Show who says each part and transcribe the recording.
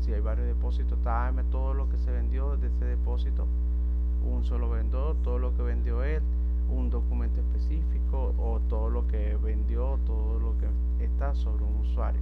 Speaker 1: si hay varios depósitos, tráeme todo lo que se vendió de ese depósito, un solo vendedor, todo lo que vendió él, un documento específico o todo lo que vendió, todo lo que está sobre un usuario.